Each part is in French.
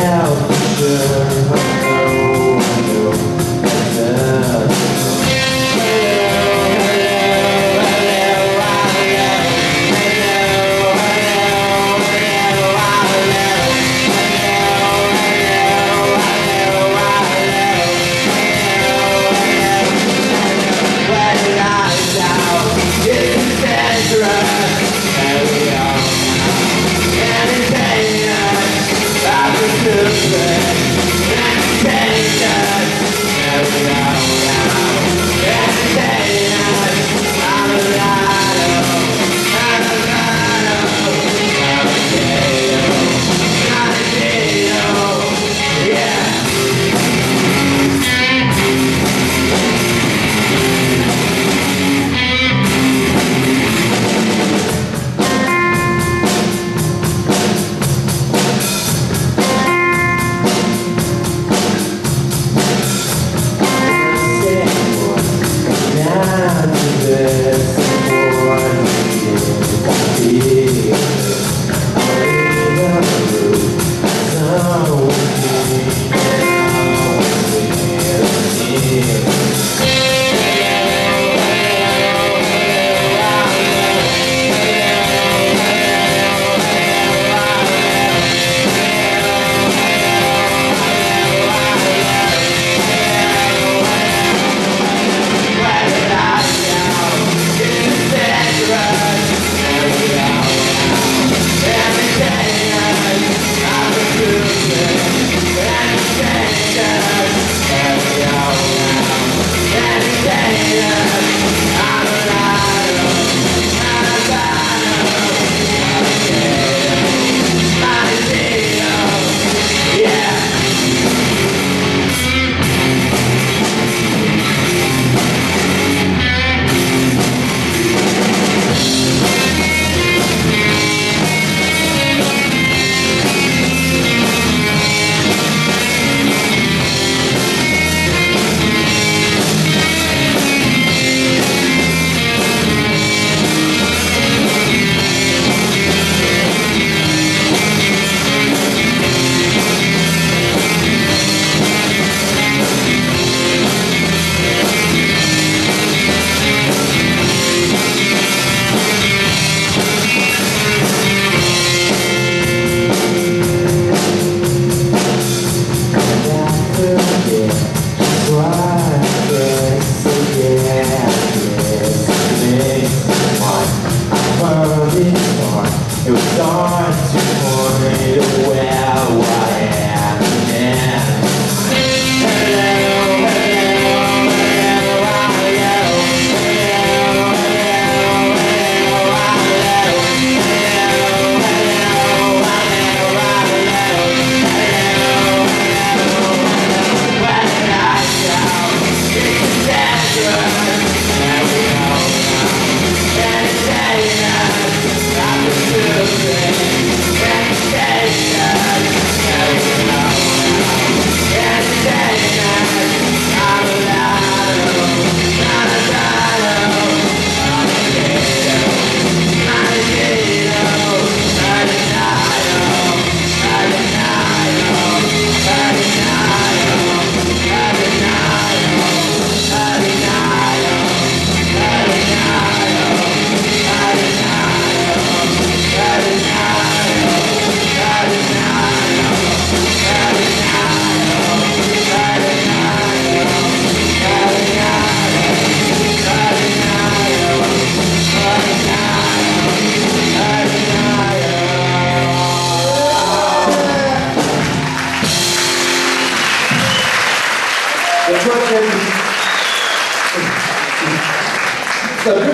out. perfect Yeah.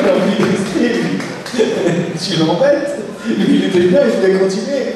L'envie de rester. Tu l'embêtes. Il était bien, il voulait continuer.